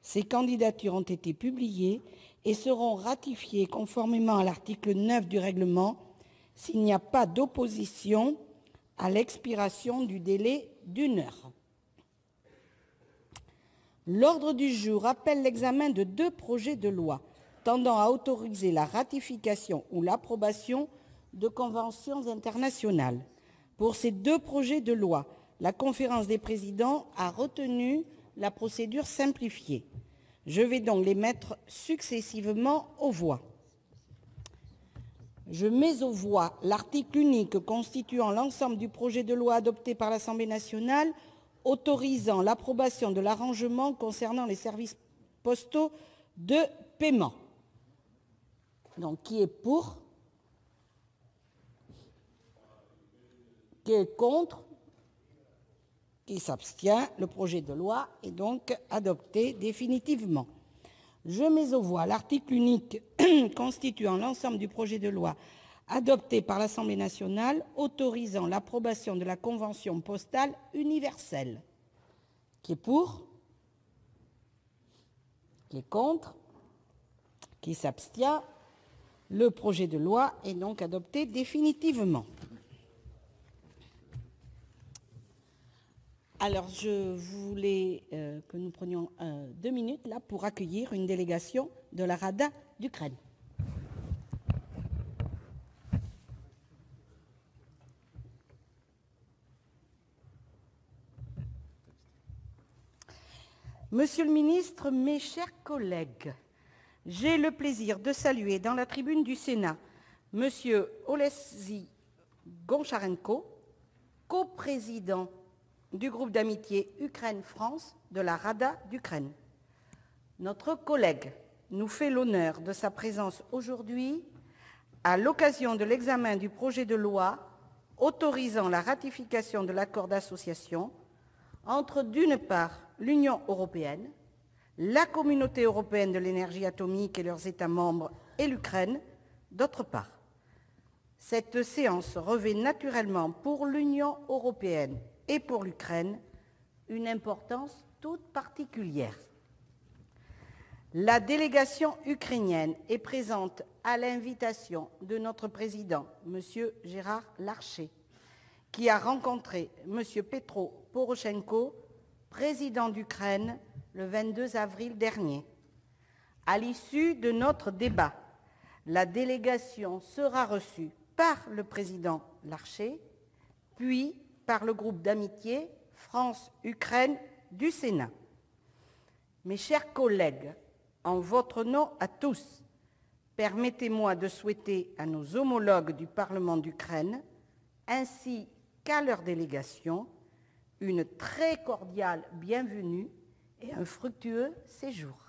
Ces candidatures ont été publiées et seront ratifiées conformément à l'article 9 du règlement s'il n'y a pas d'opposition à l'expiration du délai d'une heure. L'ordre du jour appelle l'examen de deux projets de loi tendant à autoriser la ratification ou l'approbation de conventions internationales. Pour ces deux projets de loi, la conférence des présidents a retenu la procédure simplifiée. Je vais donc les mettre successivement aux voix. Je mets aux voix l'article unique constituant l'ensemble du projet de loi adopté par l'Assemblée nationale autorisant l'approbation de l'arrangement concernant les services postaux de paiement. Donc, qui est pour? Qui est contre? Qui s'abstient Le projet de loi est donc adopté définitivement. Je mets aux voix l'article unique constituant l'ensemble du projet de loi adopté par l'Assemblée nationale autorisant l'approbation de la Convention postale universelle. Qui est pour? Qui est contre? Qui s'abstient? Le projet de loi est donc adopté définitivement. Alors, je voulais euh, que nous prenions euh, deux minutes là pour accueillir une délégation de la Rada d'Ukraine. Monsieur le ministre, mes chers collègues, j'ai le plaisir de saluer dans la tribune du Sénat Monsieur Olesy Goncharenko, coprésident du groupe d'amitié Ukraine-France de la Rada d'Ukraine. Notre collègue nous fait l'honneur de sa présence aujourd'hui à l'occasion de l'examen du projet de loi autorisant la ratification de l'accord d'association entre, d'une part, l'Union européenne, la Communauté européenne de l'énergie atomique et leurs États membres et l'Ukraine, d'autre part. Cette séance revêt naturellement pour l'Union européenne et pour l'Ukraine une importance toute particulière. La délégation ukrainienne est présente à l'invitation de notre président, M. Gérard Larcher, qui a rencontré M. Petro Poroshenko président d'Ukraine le 22 avril dernier. À l'issue de notre débat, la délégation sera reçue par le président Larcher, puis par le groupe d'amitié France-Ukraine du Sénat. Mes chers collègues, en votre nom à tous, permettez-moi de souhaiter à nos homologues du Parlement d'Ukraine, ainsi qu'à leur délégation, une très cordiale bienvenue et un fructueux séjour.